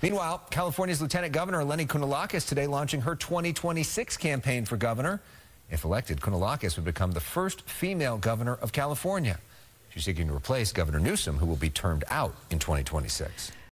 Meanwhile, California's Lieutenant Governor Eleni Kounalakis today launching her 2026 campaign for governor. If elected, Kunalakis would become the first female governor of California. She's seeking to replace Governor Newsom, who will be termed out in 2026.